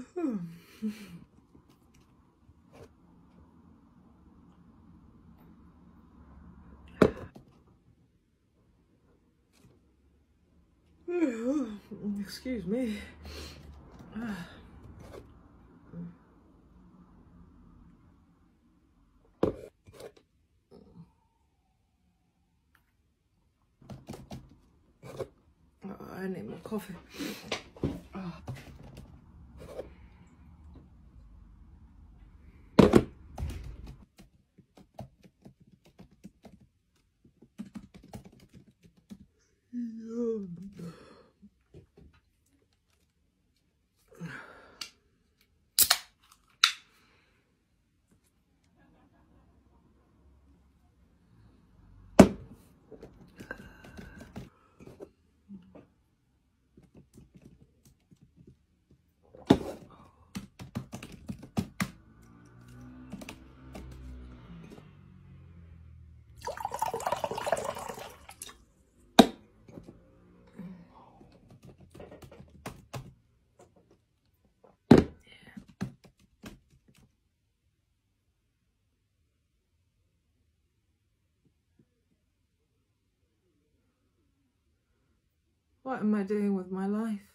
Excuse me. Oh, I need more coffee. Yeah. What am I doing with my life?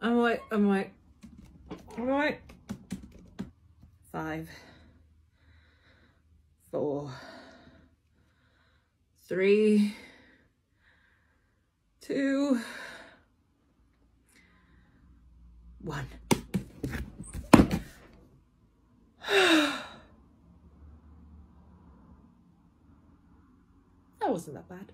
I'm like, I'm like, all right. Five, four, three, two, one. that wasn't that bad.